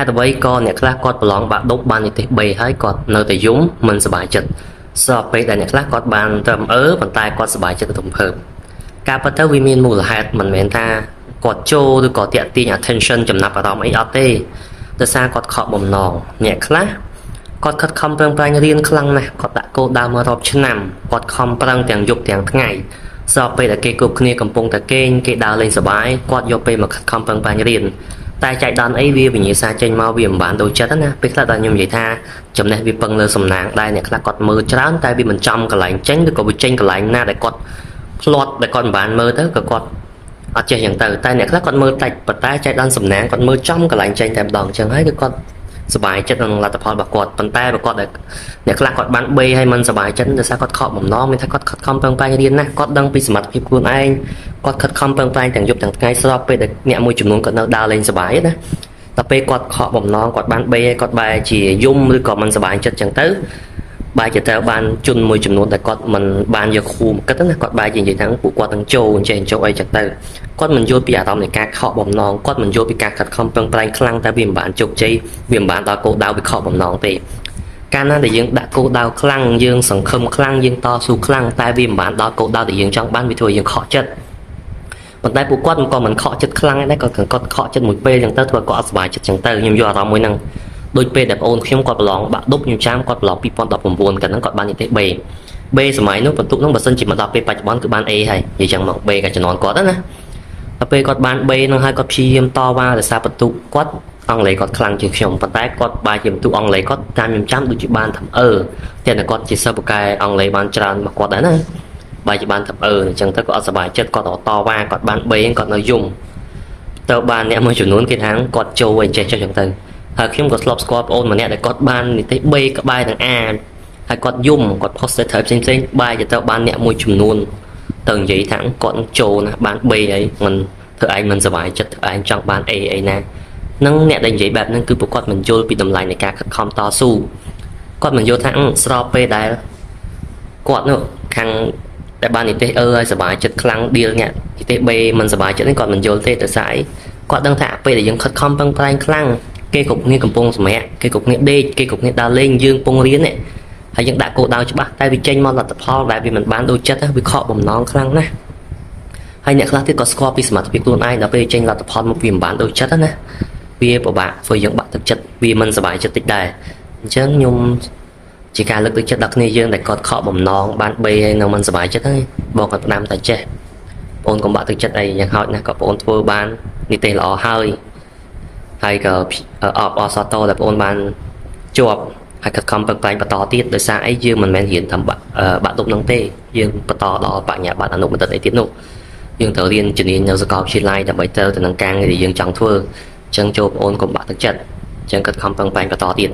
េតុអ្វីក៏អ្នកខ្លះគាត់ប្រឡងបាក់ដប់បាននិទេស3ហើយគាត់នៅតែយំមិនសប្បាយចិត្តស្របពេលដែលអ្នកខ្លះគាត់បានត្រឹមអឺប៉ុន្តែគាត់សប្បាយចិត្តទំភើបការពិតទៅវាមានមូលហេតុមិនមែនថាគាត់ចូលឬក៏តាក់ទាញ attention ចំណាប់អារម្មណ៍អីអត់ទេដោយសារគាត់ខកបំណងអ្នកខ្លះគាត់ខិតខំប្រឹងប្រែងរៀនខ្លាំងណាស់គាត់ដាក់គោលដៅមករាប់ឆ្នាំគាត់ខំប្រឹងទាំងយប់ទាំងថ្ងៃស្របពេលដែលគេគ្រប់គ្នាកំពុងតែគេងគេដើរលេងសប្បាយគាត់យកពេលមកខិតខំប្រឹងប្រែងរៀន តែចៃដន្យអីវាវិញ្ញាសាចេញមកវាមិនបានដូចចិត្តណាពេលខ្លះដល់ខ្ញុំនិយាយថាចំណេះវាពឹងលើសំណាងដែរអ្នកខ្លះគាត់មើលច្រើនតែវាមិនចំកន្លែងចេញឬក៏វាចេញកន្លែងណាដែលគាត់ផ្លាត់ដែលគាត់មិនបានមើលទៅក៏គាត់អត់ចេះយ៉ាងទៅតែអ្នកខ្លះគាត់មើលតិចប៉ុន្តែចៃដន្យសំណាងគាត់មើលចំកន្លែងចេញតែម្ដងអញ្ចឹងហើយគឺគាត់ សบายចិត្តនឹងលទ្ធផលរបស់គាត់ប៉ុន្តែបើគាត់អ្នកខ្លះគាត់បាន3ហើយមិនសบายចិត្តដោយសារគាត់ខកបំណងមានថាគាត់ខិតខំប្រឹងប្រែងរៀនណាស់គាត់ដឹងពីសមត្ថភាពខ្លួនឯងគាត់ខិតខំប្រឹងប្រែងទាំងយប់ទាំងថ្ងៃស្របពេលដែលអ្នកមួយចំនួនគាត់នៅដើរលេងសบายណាតែពេលគាត់ខកបំណងគាត់បាន3ហើយគាត់បែរជាយំឬក៏មិនសบายចិត្តចឹងទៅ បែរជាត្រូវបានជន់មួយចំនួនដែលគាត់មិនបានយកគូមកគិតណាគាត់បែរជានិយាយថាពួកគាត់នឹងចូលអញ្ចឹងចូលអីចឹងទៅគាត់មិនយល់ពីអារម្មណ៍នៃការខកបំណងគាត់មិនយល់ពីការខិតខំប្រឹងប្រែងខ្លាំងតែវាមិនបានជោគជ័យវាមិនបានដល់គោលដៅវាខកបំណងទេកាលណាដែលយើងដាក់គោលដៅខ្លាំងយើងសង្ឃឹមខ្លាំងយើងតស៊ូខ្លាំងតែវាមិនបានដល់គោលដៅដែលយើងចង់បានវាធ្វើឲ្យយើងខកចិត្តប៉ុន្តែពួកគាត់ក៏មិនខកចិត្តខ្លាំងដែរគាត់គាត់ខកចិត្តមួយពេលចឹងទៅធ្វើគាត់អត់សុបាយចិត្តចឹងទៅខ្ញុំយកអារម្មណ៍មួយហ្នឹង ដូចពេលដែលបងអូនខ្ញុំគាត់ប្រឡងបាក់ដប់ខ្ញុំចាំគាត់ប្រឡង2019កាលហ្នឹងគាត់បាននិទេស B B សម័យនោះបន្ទុកហ្នឹងបើសិនជាមកដល់ពេលបច្ចុប្បន្នគឺបាន A ហើយនិយាយចឹងមក B កាជំនាន់គាត់ណាដល់ពេលគាត់បាន B ហ្នឹងហើយគាត់ព្យាយាមតវ៉ាដោយសារបន្ទុកគាត់អង់គ្លេសគាត់ខ្លាំងជាងខ្ញុំប៉ុន្តែគាត់បាយជាបន្ទុកអង់គ្លេសគាត់តាមខ្ញុំចាំដូចជាបានធ្វើអឺតែគាត់ជាសិស្សបកែអង់គ្លេសបានច្រើនមកគាត់ដែរណាបាយជាបានធ្វើអឺអញ្ចឹងទៅគាត់អត់សុបាយចិត្តគាត់តវ៉ាគាត់បាន B គាត់នៅយំទៅបានអ្នកមួយចំនួនគេថាគាត់ចូលអីចេះចេះចឹងទៅ ហើយខ្ញុំក៏ធ្លាប់ស្គាល់ប្អូនម្នាក់ដែលគាត់បាននិទេស B ក្បែរទាំង A ហើយគាត់យំគាត់ post ទៅត្រូវផ្សេងផ្សេងបែរទៅបានអ្នកមួយចំនួនទៅនិយាយថាគាត់ចូលណាបាន B ហើយមិនធ្វើឯងមិនសុបាយចិត្តធ្វើឯងចង់បាន A អីណានឹងអ្នកដែលនិយាយបែបហ្នឹងគឺពួកគាត់មិនយល់ពីតម្លៃនៃការខិតខំតស៊ូគាត់មិនយល់ថាស្របពេលដែលគាត់នោះខាងដែលបាននិទេសអឺឲ្យសុបាយចិត្តខ្លាំងឌីលអ្នកនិទេស B មិនសុបាយចិត្តនេះគាត់មិនយល់ទេទៅស្អីគាត់ដឹងថាពេលដែលយើងខិតខំប្រឹងប្រែងខ្លាំង គេគ្រប់គ្នាកំពុងសម្រាកគេគ្រប់គ្នាដេកគេគ្រប់គ្នាដើរលេងយើងពងរៀនហើយយើងដាក់គោលដៅច្បាស់តែវាចេញមកលទ្ធផលដែលវាមិនបានដូចចិត្តវាខកបំណងខ្លាំងណាស់ហើយអ្នកខ្លះទៀតក៏ស្គាល់ពីសមត្ថភាពខ្លួនឯងដល់ពេលចេញលទ្ធផលមកវាមិនបានដូចចិត្តណាវាពិបាកធ្វើយើងបាក់ទឹកចិត្តវាមិនសុបាយចិត្តតិចដែរអញ្ចឹងខ្ញុំជាការលើកទឹកចិត្តដល់គ្នាយើងដែលគាត់ខកបំណងបាន3ហើយនៅមិនសុបាយចិត្តហើយបងគាត់ផ្ដាំតែចេះបងកុំបាក់ទឹកចិត្តអីយ៉ាងហោចណាស់ក៏បងធ្វើបាននីតិល្អហើយ ហើយក៏អបអសតដែលបងអូនបានជាប់ហើយខិតខំប្រឹងប្រែងបន្តទៀតដោយសារអីយើងមិនមែនរៀនតាមបាក់ទុកនឹងទេយើងបន្តដល់បញ្ញាបត្រអនុបណ្ឌិតអីទៀតនោះយើងត្រូវរៀនជំនាញនៅសាកលវិទ្យាល័យដើម្បីទៅទៅនឹងការងារដែលយើងចង់ធ្វើអញ្ចឹងចូលបងអូនកុំបាក់ទឹកចិត្តអញ្ចឹងខិតខំប្រឹងប្រែងបន្តទៀត